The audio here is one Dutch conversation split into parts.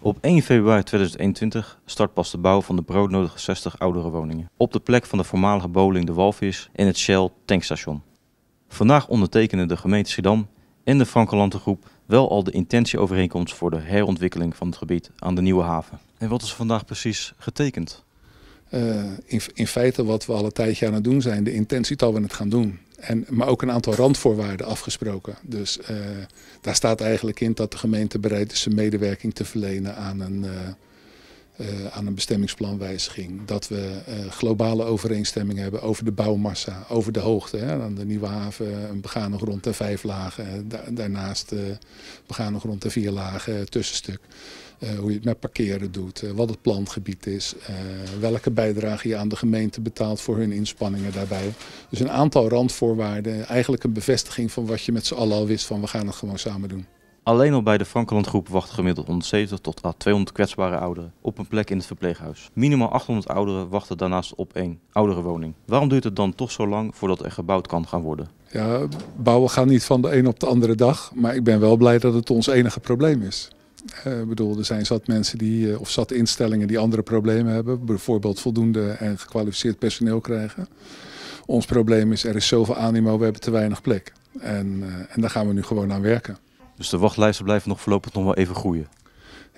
Op 1 februari 2021 start pas de bouw van de broodnodige 60 oudere woningen. Op de plek van de voormalige bowling De Walvis in het Shell tankstation. Vandaag ondertekenen de gemeente Schiedam en de Frankelantengroep wel al de intentieovereenkomst voor de herontwikkeling van het gebied aan de Nieuwe Haven. En wat is vandaag precies getekend? Uh, in, in, feite wat we al een tijdje aan het doen zijn, de intentie dat we het gaan doen. En, maar ook een aantal randvoorwaarden afgesproken. Dus uh, daar staat eigenlijk in dat de gemeente bereid is zijn medewerking te verlenen aan een, uh, aan een bestemmingsplanwijziging. Dat we globale overeenstemming hebben over de bouwmassa, over de hoogte. Hè, aan de Nieuwe Haven, een begane grond en vijf lagen. daarnaast begane grond en vier lagen tussenstuk. Uh, hoe je het met parkeren doet, uh, wat het plangebied is, uh, welke bijdrage je aan de gemeente betaalt voor hun inspanningen daarbij. Dus een aantal randvoorwaarden, eigenlijk een bevestiging van wat je met z'n allen al wist van we gaan het gewoon samen doen. Alleen al bij de Frankeland groep wachten gemiddeld 170 tot 200 kwetsbare ouderen op een plek in het verpleeghuis. Minimaal 800 ouderen wachten daarnaast op één oudere woning. Waarom duurt het dan toch zo lang voordat er gebouwd kan gaan worden? Ja, bouwen gaat niet van de een op de andere dag, maar ik ben wel blij dat het ons enige probleem is. Uh, bedoel, er zijn zat mensen die, uh, of zat instellingen die andere problemen hebben. Bijvoorbeeld voldoende en gekwalificeerd personeel krijgen. Ons probleem is, er is zoveel animo, we hebben te weinig plek. En, uh, en daar gaan we nu gewoon aan werken. Dus de wachtlijsten blijven nog voorlopig nog wel even groeien?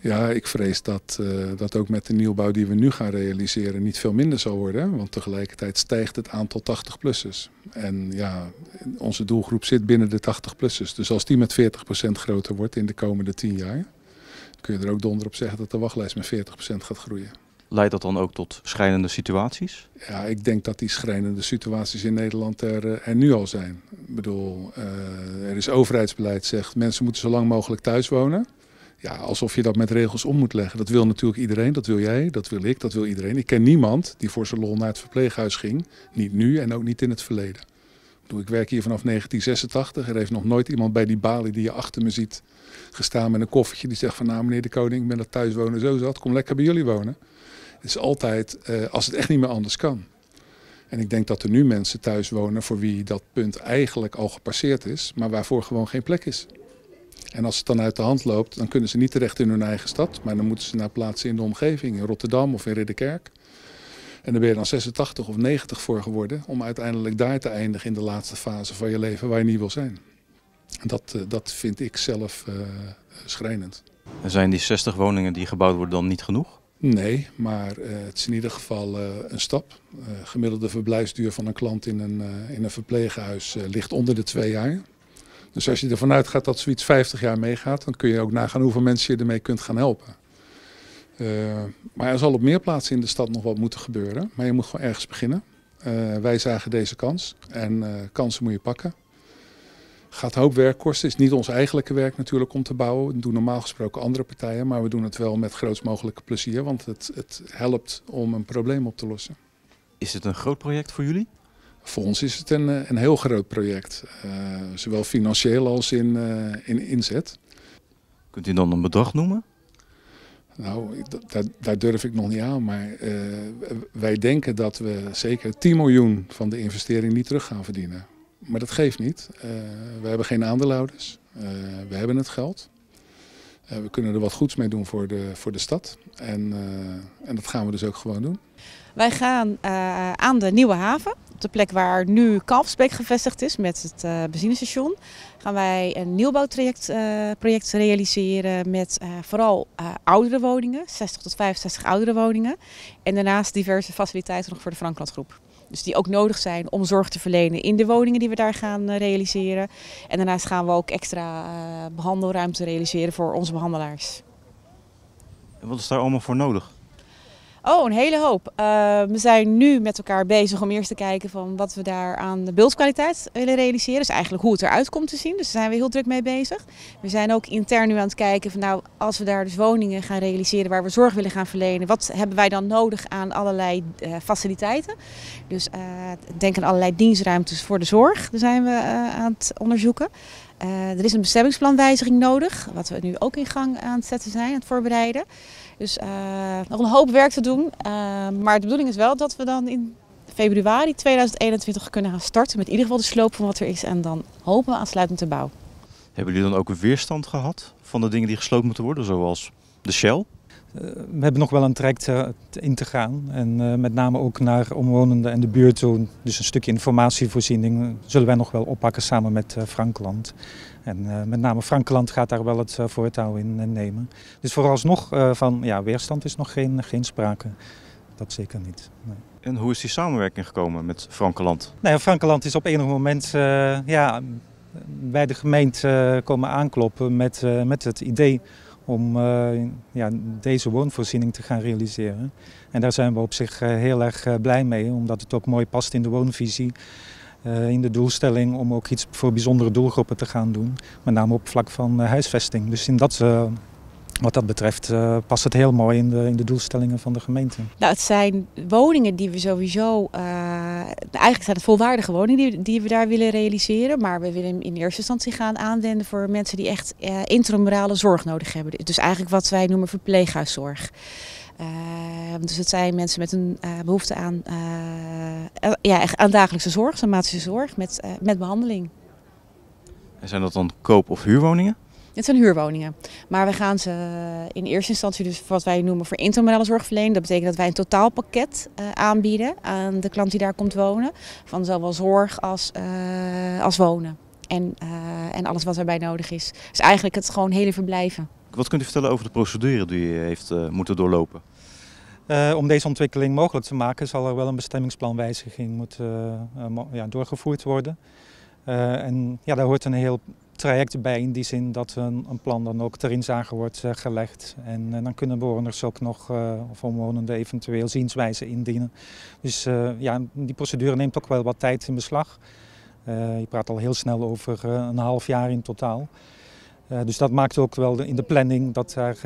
Ja, ik vrees dat dat ook met de nieuwbouw die we nu gaan realiseren niet veel minder zal worden. Want tegelijkertijd stijgt het aantal 80-plussers. En ja, onze doelgroep zit binnen de 80-plussers. Dus als die met 40% groter wordt in de komende 10 jaar kun je er ook donder op zeggen dat de wachtlijst met 40% gaat groeien. Leidt dat dan ook tot schrijnende situaties? Ja, ik denk dat die schrijnende situaties in Nederland er, eh, er nu al zijn. Ik bedoel, uh, er is overheidsbeleid zegt mensen moeten zo lang mogelijk thuis wonen. Ja, alsof je dat met regels om moet leggen. Dat wil natuurlijk iedereen, dat wil jij, dat wil ik, dat wil iedereen. Ik ken niemand die voor zijn lol naar het verpleeghuis ging. Niet nu en ook niet in het verleden. Ik, werk hier vanaf 1986. Er heeft nog nooit iemand bij die balie die je achter me ziet gestaan met een koffertje die zegt van nou meneer de koning, ik ben dat thuis wonen zo zat, kom lekker bij jullie wonen. Het is altijd uh, als het echt niet meer anders kan. En ik denk dat er nu mensen thuis wonen voor wie dat punt eigenlijk al gepasseerd is, maar waarvoor gewoon geen plek is. En als het dan uit de hand loopt, dan kunnen ze niet terecht in hun eigen stad, maar dan moeten ze naar plaatsen in de omgeving, in Rotterdam of in Ridderkerk. En daar ben je dan 86 of 90 voor geworden om uiteindelijk daar te eindigen in de laatste fase van je leven waar je niet wil zijn. Dat, uh, dat vind ik zelf uh, schrijnend. En zijn die 60 woningen die gebouwd worden dan niet genoeg? Nee, maar uh, het is in ieder geval een stap. gemiddelde verblijfsduur van een klant in een, in een verpleeghuis ligt onder de twee jaar. Dus als je ervan uitgaat dat zoiets 50 jaar meegaat, dan kun je ook nagaan hoeveel mensen je ermee kunt gaan helpen. Maar er zal op meer plaatsen in de stad nog wat moeten gebeuren. Maar je moet gewoon ergens beginnen. wij zagen deze kans en kansen moet je pakken. Gaat hoop werk kosten. is niet ons eigenlijke werk natuurlijk om te bouwen. Dat doen normaal gesproken andere partijen. Maar we doen het wel met grootst mogelijke plezier. Want het, het helpt om een probleem op te lossen. Is het een groot project voor jullie? Voor ons is het een, een heel groot project. Uh, zowel financieel als in, uh, in inzet. Kunt u dan een bedrag noemen? Nou, daar, durf ik nog niet aan. Maar uh, wij denken dat we zeker 10 miljoen van de investering niet terug gaan verdienen. Maar dat geeft niet. Uh, we hebben geen aandeelhouders. Uh, we hebben het geld. We kunnen er wat goeds mee doen voor de, voor de stad. En, en dat gaan we dus ook gewoon doen. Wij gaan aan de Nieuwe Haven, op de plek waar nu Kalfsbeek gevestigd is met het benzinestation. Gaan wij een nieuwbouwproject project realiseren met vooral oudere woningen, 60 tot 65 oudere woningen. En daarnaast diverse faciliteiten nog voor de Franklandgroep. Dus die ook nodig zijn om zorg te verlenen in de woningen die we daar gaan eh, realiseren. En daarnaast gaan we ook extra behandelruimte realiseren voor onze behandelaars. En wat is daar allemaal voor nodig? Oh, een hele hoop. Uh, we zijn nu met elkaar bezig om eerst te kijken van wat we daar aan de beeldkwaliteit willen realiseren. Dus eigenlijk hoe het eruit komt te zien. Dus daar zijn we heel druk mee bezig. We zijn ook intern nu aan het kijken van nou, als we daar dus woningen gaan realiseren waar we zorg willen gaan verlenen. Wat hebben wij dan nodig aan allerlei uh, faciliteiten? Dus uh, denk aan allerlei dienstruimtes voor de zorg. Daar zijn we aan het onderzoeken. er is een bestemmingsplanwijziging nodig, wat we nu ook in gang aan het zetten zijn, aan het voorbereiden. Dus uh, nog een hoop werk te doen. Uh, maar de bedoeling is wel dat we dan in februari 2021 kunnen gaan starten met in ieder geval de sloop van wat er is. En dan hopen we aansluitend te bouwen. Hebben jullie dan ook een weerstand gehad van de dingen die gesloopt moeten worden? Zoals De Shell? We hebben nog wel een traject in te gaan. En met name ook naar omwonenden en de buurt toe. Dus een stukje informatievoorziening zullen wij nog wel oppakken samen met Frankland. En met name Frankland gaat daar wel het voortouw in nemen. Dus vooralsnog van ja, weerstand is nog geen, geen sprake. Dat zeker niet. Nee. En hoe is die samenwerking gekomen met Frankeland? Nou Frankeland is op enig moment uh, ja, bij de gemeente komen aankloppen met, uh, met het idee om ja, deze woonvoorziening te gaan realiseren. En daar zijn we op zich heel erg blij mee, omdat het ook mooi past in de woonvisie. in de doelstelling om ook iets voor bijzondere doelgroepen te gaan doen. Met name op vlak van huisvesting. Dus in dat wat dat betreft uh, past het heel mooi in de, in de doelstellingen van de gemeente. Nou, het zijn woningen die we sowieso, uh, eigenlijk zijn het volwaardige woningen die, die, we daar willen realiseren. Maar we willen in eerste instantie gaan aanwenden voor mensen die echt uh, intramurale zorg nodig hebben. Dus eigenlijk wat wij noemen verpleeghuiszorg. dus het zijn mensen met een behoefte aan, ja, aan dagelijkse zorg, somatische zorg met, met behandeling. En zijn dat dan koop- of huurwoningen? Het zijn huurwoningen. Maar we gaan ze in eerste instantie dus wat wij noemen voor intermodale zorg verlenen. Dat betekent dat wij een totaalpakket uh, aanbieden aan de klant die daar komt wonen. Van zowel zorg als, uh, als wonen. En, uh, en alles wat erbij nodig is. Dus eigenlijk het gewoon hele verblijven. Wat kunt u vertellen over de procedure die u heeft moeten doorlopen? om deze ontwikkeling mogelijk te maken zal er wel een bestemmingsplanwijziging moeten, ja, doorgevoerd worden. en ja, daar hoort een heel traject bij in die zin dat een, een plan dan ook ter inzage wordt uh, gelegd. En uh, dan kunnen bewoners ook nog, uh, of omwonenden eventueel zienswijzen indienen. Dus ja, die procedure neemt ook wel wat tijd in beslag. je praat al heel snel over een half jaar in totaal. dus dat maakt ook wel in de planning dat, daar,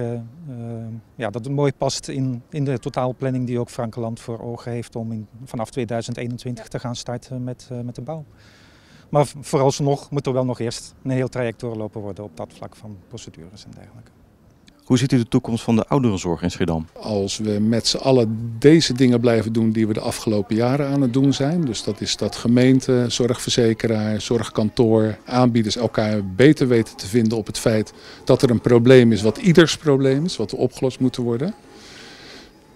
ja, dat het mooi past in, in de totaalplanning die ook Frankeland voor ogen heeft om in, vanaf 2021 te gaan starten met, met de bouw. Maar vooralsnog moet er wel nog eerst een heel traject doorlopen worden op dat vlak van procedures en dergelijke. Hoe ziet u de toekomst van de ouderenzorg in Schiedam? Als we met z'n allen deze dingen blijven doen die we de afgelopen jaren aan het doen zijn. Dus dat is dat gemeente, zorgverzekeraar, zorgkantoor, aanbieders elkaar beter weten te vinden op het feit dat er een probleem is wat ieders probleem is, wat opgelost moet worden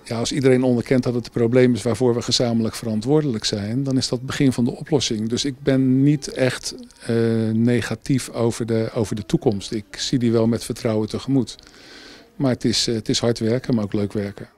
ja, als iedereen onderkent dat het een probleem is waarvoor we gezamenlijk verantwoordelijk zijn, dan is dat het begin van de oplossing. Dus ik ben niet echt uh, negatief over de, over de toekomst. Ik zie die wel met vertrouwen tegemoet. Maar het is, uh, het is hard werken, maar ook leuk werken.